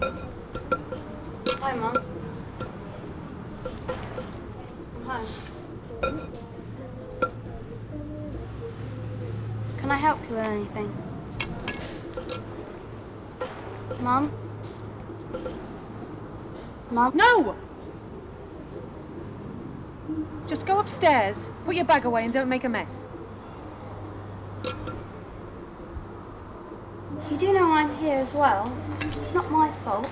Mum. I'm home. Can I help you with anything? Mum? Mum? No! Just go upstairs, put your bag away and don't make a mess. You do know I'm here as well. It's not my fault.